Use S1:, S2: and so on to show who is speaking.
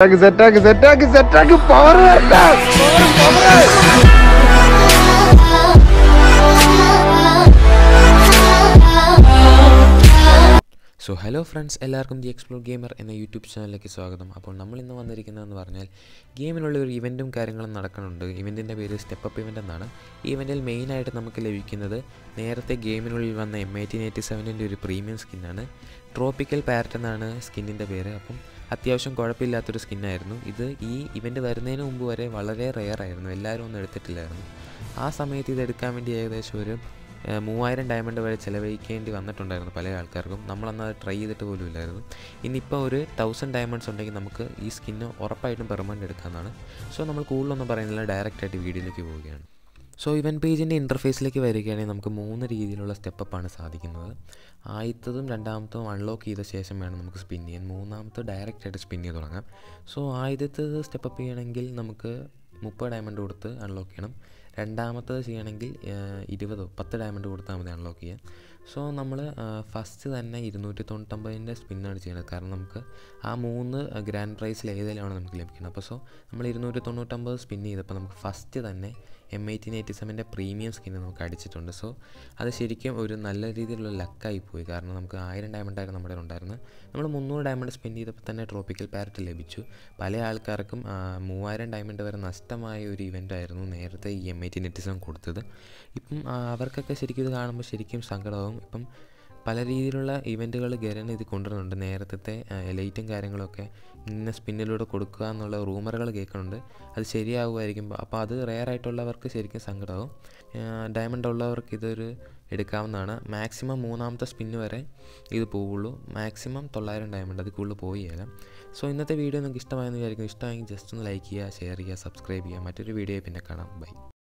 S1: செட்டாக்கு செட்டாக்கு செட்டாக்கு செட்டாக்கு power power
S2: so hello friends എല്ലാവർക്കും ദി എക്സ്പ്ലോർ ഗെയിമർ എന്ന യൂട്യൂബ് ചാനലിലേക്ക് സ്വാഗതം. അപ്പോൾ നമ്മൾ ഇന്ന് വന്നിരിക്കുന്നതെന്ന് പറഞ്ഞാൽ ഗെയിമിനുള്ള ഒരു ഇവന്റും കാര്യങ്ങളും നടക്കുന്നുണ്ട്. ഇവന്റിന്റെ പേര് സ്റ്റെപ്പ് അപ്പ് ഇവന്റ് എന്നാണ്. ഈ ഇവന്റിൽ മെയിനായിട്ട് നമുക്ക് ലഭിക്കുന്നത് നേരത്തെ ഗെയിമിനുള്ളിൽ വന്ന എം എയ്റ്റീൻ എയ്റ്റി സെവനിന്റെ ഒരു പ്രീമിയം സ്കിന്നാണ്. ട്രോപ്പിക്കൽ പാരറ്റ് എന്നാണ് സ്കിന്നിന്റെ പേര്. അപ്പം അത്യാവശ്യം കുഴപ്പമില്ലാത്തൊരു സ്കിന്നായിരുന്നു. ഇത് ഈ ഇവന്റ് വരുന്നതിന് മുമ്പ് വരെ വളരെ റെയർ ആയിരുന്നു. എല്ലാവരും ഒന്നും എടുത്തിട്ടില്ലായിരുന്നു. ആ സമയത്ത് ഇത് എടുക്കാൻ വേണ്ടി ഏകദേശം ഒരു മൂവായിരം ഡയമണ്ട് വരെ ചിലവഴിക്കേണ്ടി വന്നിട്ടുണ്ടായിരുന്നു പല ആൾക്കാർക്കും. നമ്മളന്ന് അത് ട്രൈ ചെയ്തിട്ട് പോലും ഇല്ലായിരുന്നു. ഇനിയിപ്പോൾ ഒരു തൗസൻഡ് ഡയമണ്ട്സ് ഉണ്ടെങ്കിൽ നമുക്ക് ഈ സ്കിന്ന് ഉറപ്പായിട്ടും പെർമനന്റ് എടുക്കാമെന്നാണ് സോ നമ്മൾ കൂടുതലൊന്നും പറയുന്നില്ല ഡയറക്റ്റായിട്ട് വീഡിയോയിലേക്ക് പോവുകയാണ്. സോ ഇവന്റ് പേജിന്റെ ഇന്റർഫേസിലേക്ക് വരികയാണെങ്കിൽ നമുക്ക് മൂന്ന് രീതിയിലുള്ള സ്റ്റെപ്പാണ് സാധിക്കുന്നത്. ആദ്യത്തതും രണ്ടാമത്തതും അൺലോക്ക് ചെയ്ത ശേഷം വേണം നമുക്ക് സ്പിൻ ചെയ്യാൻ. മൂന്നാമത്തെ ഡയറക്റ്റായിട്ട് സ്പിൻ ചെയ്ത് തുടങ്ങാം. സോ ആദ്യത്തത് സ്റ്റെപ്പ് ചെയ്യണമെങ്കിൽ നമുക്ക് മുപ്പത് ഡയമണ്ട് കൊടുത്ത് അൺലോക്ക് ചെയ്യണം. രണ്ടാമത്തത് ചെയ്യണമെങ്കിൽ ഇരുപതോ പത്ത് ഡയമണ്ട് കൊടുത്താൽ മതി അൺലോക്ക് ചെയ്യാൻ. സോ നമ്മൾ ഫസ്റ്റ് തന്നെ ഇരുന്നൂറ്റി തൊണ്ണൂറ്റൊമ്പതിന്റെ സ്പിന്നാണ് ചെയ്യുന്നത് കാരണം നമുക്ക് ആ മൂന്ന് ഗ്രാൻഡ് പ്രൈസിൽ ഏതെങ്കിലുമാണ് നമുക്ക് ലഭിക്കുന്നത് അപ്പോൾ സോ നമ്മൾ ഇരുന്നൂറ്റി തൊണ്ണൂറ്റൊമ്പത് സ്പിൻ ചെയ്തപ്പോൾ നമുക്ക് ഫസ്റ്റ് തന്നെ എം എയ്റ്റീൻ എയ്റ്റി സെവന്റെ പ്രീമിയം സ്കിന്ന് നമുക്ക് അടിച്ചിട്ടുണ്ട്. സോ അത് ശരിക്കും ഒരു നല്ല രീതിയിലുള്ള ലക്കായി പോയി. കാരണം നമുക്ക് ആയിരം ഡയമണ്ട് ആയിരുന്നു നമ്മുടെ ഉണ്ടായിരുന്നത് നമ്മൾ മുന്നൂറ് ഡയമണ്ട് സ്പെൻഡ് ചെയ്തപ്പോൾ തന്നെ ട്രോപ്പിക്കൽ പാരറ്റ് ലഭിച്ചു. പല ആൾക്കാർക്കും മൂവായിരം ഡയമണ്ട് വരെ നഷ്ടമായ ഒരു ഇവന്റ് ആയിരുന്നു നേരത്തെ ഈ എം എയ്റ്റി സെവൻ കൊടുത്തത്. ഇപ്പം അവർക്കൊക്കെ ശരിക്കും ഇത് കാണുമ്പോൾ ശരിക്കും സങ്കടമാകും ഇപ്പം പല രീതിയിലുള്ള ഇവന്റുകൾ ഗരൻ ഇത് കൊണ്ടുവരുന്നുണ്ട്. നേരത്തെ ലൈറ്റും കാര്യങ്ങളൊക്കെ ഇന്ന സ്പിന്നിലൂടെ കൊടുക്കുക എന്നുള്ള റൂമറുകൾ കേൾക്കുന്നുണ്ട്. അത് ശരിയാവുമായിരിക്കും. അപ്പോൾ അത് റെയർ ആയിട്ടുള്ളവർക്ക് ശരിക്കും സങ്കടമാകും ഡയമണ്ട് ഉള്ളവർക്ക് ഇതൊരു എടുക്കാവുന്നതാണ്. മാക്സിമം മൂന്നാമത്തെ സ്പിന്ന് വരെ ഇത് പോവുള്ളൂ. മാക്സിമം തൊള്ളായിരം ഡയമണ്ട് അത് കൂടുതൽ പോവുകയില്ല സോ ഇന്നത്തെ വീഡിയോ നിങ്ങൾക്ക് ഇഷ്ടമായെന്ന് വിചാരിക്കും ഇഷ്ടമായെങ്കിൽ ജസ്റ്റ് ഒന്ന് ലൈക്ക് ചെയ്യുക ഷെയർ ചെയ്യുക സബ്സ്ക്രൈബ് ചെയ്യുക. മറ്റൊരു വീഡിയോ പിന്നെ കാണാം. ബൈ